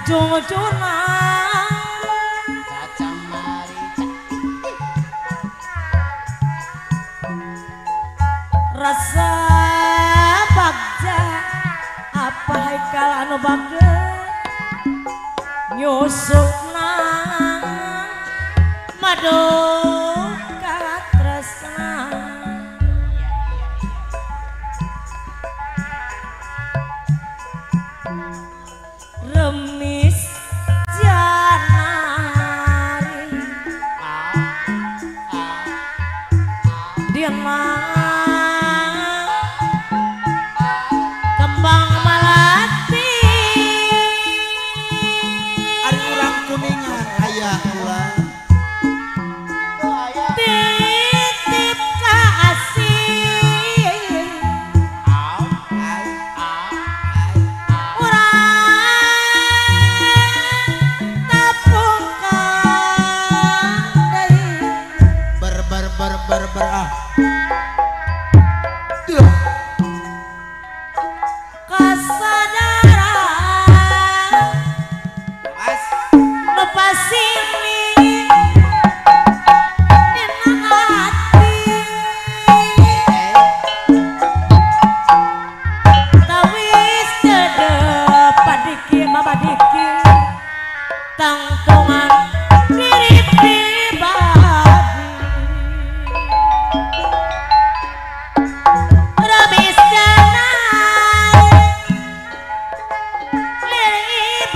Aduh mari Rasa bagja Apa haikal anu bagja? Nyusuk nang Madu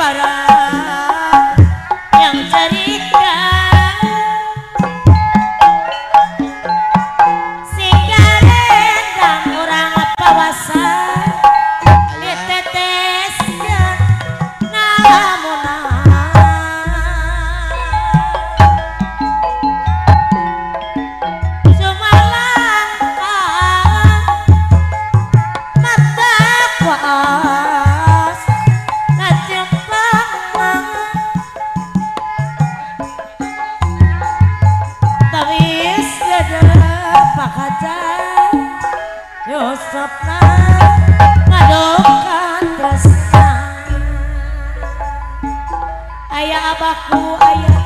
para yosapna ngadokan tresna ayah abahku ayah